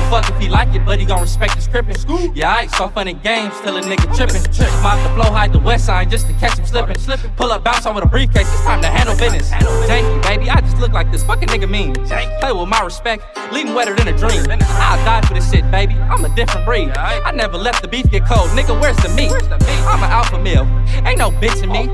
a fuck if he like it, but he gon' respect his Crypn'. Yeah, I so funny games still a nigga trippin'. Mop the flow, hide the west side just to catch him slippin'. Pull up, bounce on with a briefcase, it's time to handle business. Janky, baby, I just look like this fucking nigga mean. Play with my respect, leave him wetter than a dream. I'll die for this shit, baby. I'm a different breed. I never let the beef get cold. Nigga, where's the meat? I'm an alpha male. Ain't no bitch in me.